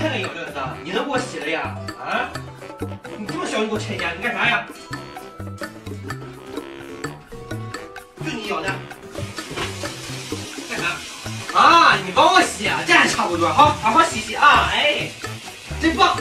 看看要这个啥？你能给我洗了呀？啊？你这么小你给我拆家，你干啥呀？就你咬的，干啥？啊，你帮我洗啊，这还差不多，好好好洗洗啊，哎，真棒。